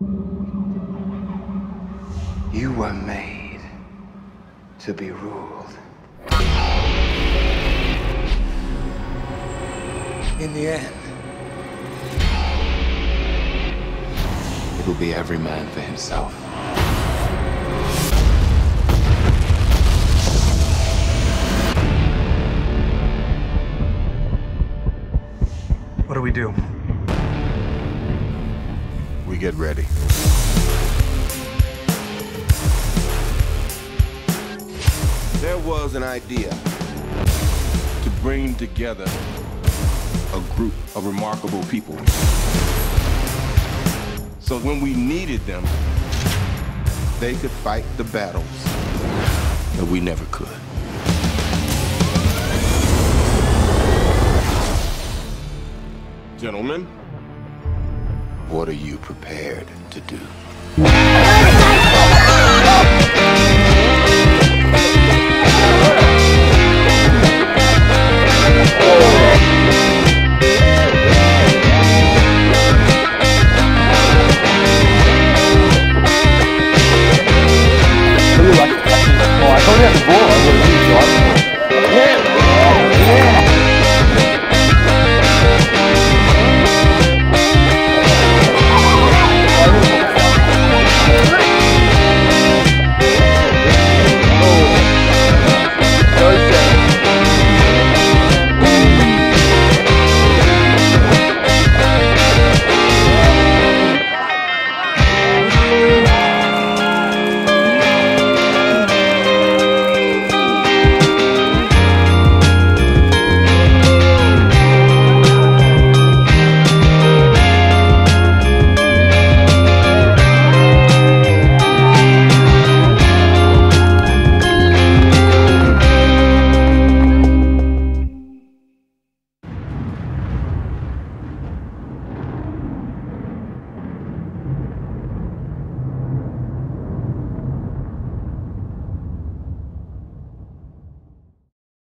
You were made to be ruled. In the end, it'll be every man for himself. What do we do? We get ready. There was an idea to bring together a group of remarkable people. So when we needed them, they could fight the battles that we never could. Gentlemen, what are you prepared to do?